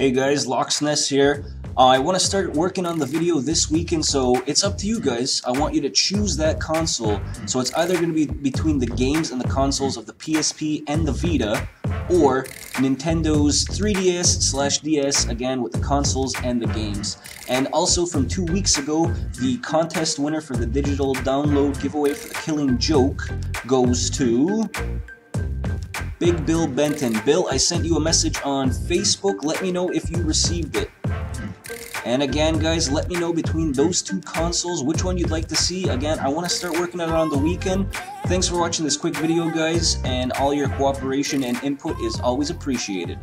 Hey guys, Loch SNES here. Uh, I want to start working on the video this weekend, so it's up to you guys. I want you to choose that console. So it's either going to be between the games and the consoles of the PSP and the Vita, or Nintendo's 3DS slash DS, again with the consoles and the games. And also from two weeks ago, the contest winner for the digital download giveaway for the Killing Joke goes to... Big Bill Benton. Bill, I sent you a message on Facebook. Let me know if you received it. And again, guys, let me know between those two consoles which one you'd like to see. Again, I want to start working on it on the weekend. Thanks for watching this quick video, guys, and all your cooperation and input is always appreciated.